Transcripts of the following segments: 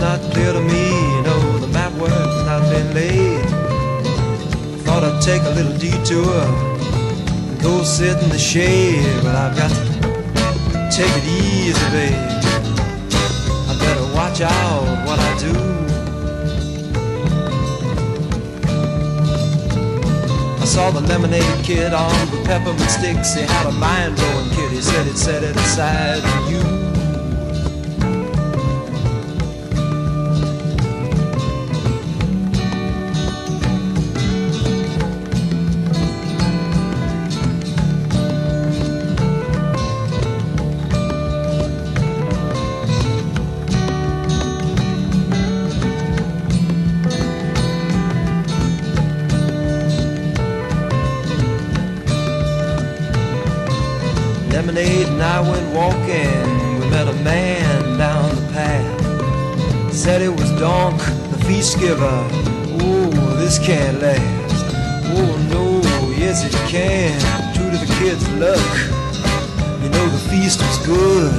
Not clear to me, know, the map work's not been laid. Thought I'd take a little detour and go sit in the shade, but I've got to take it easy, babe. I better watch out what I do. I saw the Lemonaide kid on the peppermint sticks. He had a mind blowing kid. He said he'd set it aside for you. Lemonade and I went walking. We met a man down the path. Said it was Donk, the feast giver. Oh, this can't last. Oh no, yes it can. True to the kid's luck. You know the feast was good.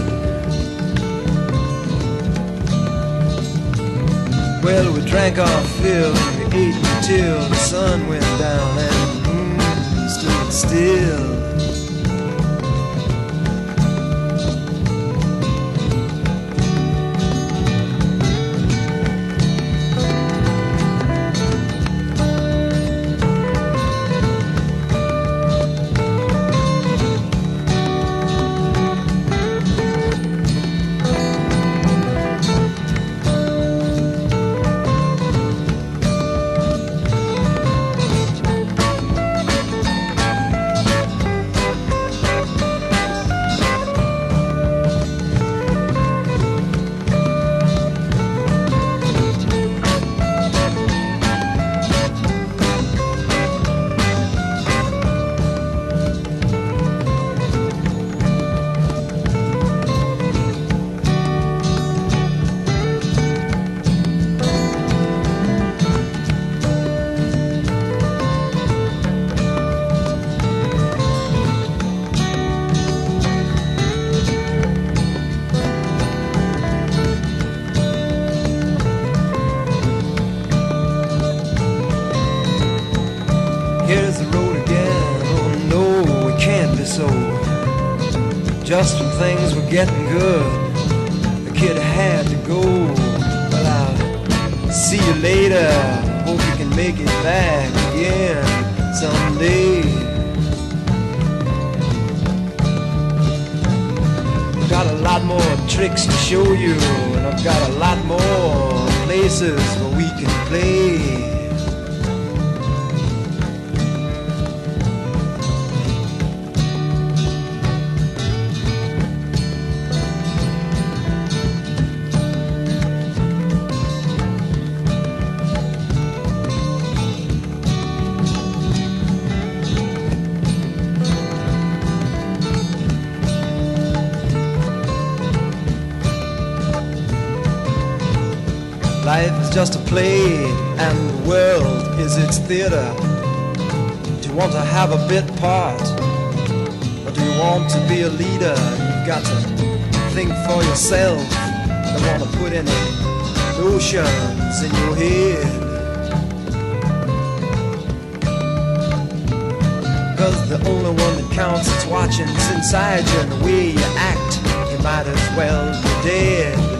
Well, we drank our fill and we ate until the sun went down and the moon stood still. Just when things were getting good, the kid had to go. Well, I'll see you later. Hope you can make it back again someday. Got a lot more tricks to show you, and I've got a lot more places where we can play. Life is just a play, and the world is its theater. Do you want to have a bit part, or do you want to be a leader? You've got to think for yourself. Don't want to put any notions in your head. Cause the only one that counts is watching inside you and the way you act. You might as well be dead.